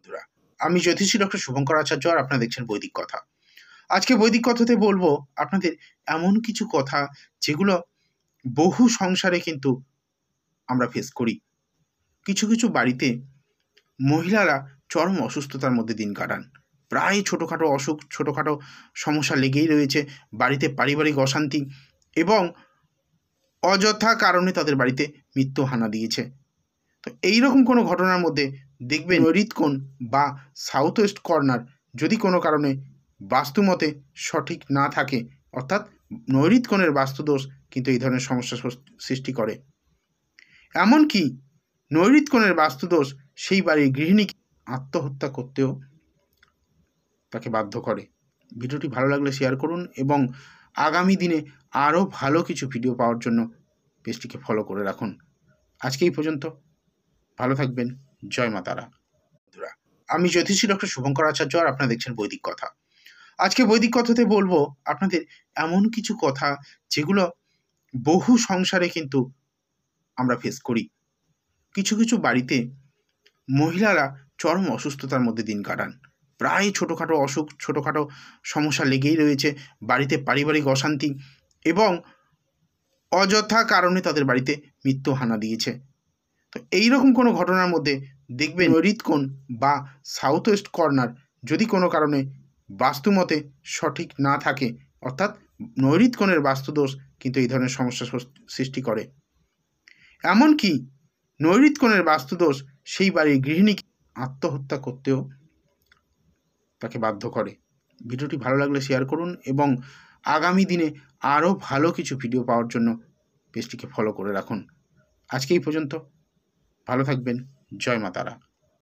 বন্ধুরা, আমি জ্যোতিষী ডক্টর শুভঙ্কর আচার্য আর আপনারা দেখছেন বৈদিক কথা। আজকে বৈদিক কথাতে বলব আপনাদের এমন কিছু কথা যেগুলো বহু সংসারে কিন্তু আমরা ফেস করি। কিছু কিছু বাড়িতে মহিলারা চরম অসুস্থতার মধ্যে দিন কাটান। প্রায় ছোটোখাটো অসুখ, ছোটোখাটো সমস্যা লেগেই রয়েছে বাড়িতে পারিবারিক অশান্তি এবং অযথা কারণে তাদের বাড়িতে মৃত্যু হানা দিয়েছে। তো এইরকম কোনো ঘটনার মধ্যে দেখবেন নৈরিতকোণ বা সাউথ ওয়েস্ট কর্নার যদি কোনো কারণে বাস্তুমতে সঠিক না থাকে, অর্থাৎ নৈরিতকোণের বাস্তুদোষ কিন্তু এই ধরনের সমস্যা সৃষ্টি করে। এমনকি নৈরিতকোণের বাস্তুদোষ সেই বাড়ির গৃহিণীকে আত্মহত্যা করতেও তাকে বাধ্য করে। ভিডিওটি ভালো লাগলে শেয়ার করুন এবং আগামী দিনে আরও ভালো কিছু ভিডিও পাওয়ার জন্য পেজটিকে ফলো করে রাখুন। আজকে এই পর্যন্ত। ভালো থাকবেন। জয় মা তারা। বন্ধুরা, আমি জ্যোতিষী ডক্টর শুভঙ্কর আচার্য আর আপনারা দেখছেন বৈদিক কথা। আজকে বৈদিক কথাতে বলব আপনাদের এমন কিছু কথা যেগুলো বহু সংসারে কিন্তু আমরা ফেস করি। কিছু কিছু বাড়িতে মহিলারা চরম অসুস্থতার মধ্যে দিন কাটান। প্রায় ছোটোখাটো অসুখ, ছোটোখাটো সমস্যা লেগেই রয়েছে বাড়িতে পারিবারিক অশান্তি এবং অযথা কারণে তাদের বাড়িতে মৃত্যু হানা দিয়েছে। তো এইরকম কোনো ঘটনার মধ্যে দেখবেন নৈরিতকোণ বা সাউথ ওয়েস্ট কর্নার যদি কোনো কারণে বাস্তুমতে সঠিক না থাকে, অর্থাৎ নৈরিতকোণের বাস্তুদোষ কিন্তু এই ধরনের সমস্যা সৃষ্টি করে। এমনকি নৈরিতকোণের বাস্তুদোষ সেই বাড়ির গৃহিণীকে আত্মহত্যা করতেও তাকে বাধ্য করে। ভিডিওটি ভালো লাগলে শেয়ার করুন এবং আগামী দিনে আরও ভালো কিছু ভিডিও পাওয়ার জন্য পেজটিকে ফলো করে রাখুন। আজকে এই পর্যন্ত। ভালো থাকবেন। জয় মা তারা।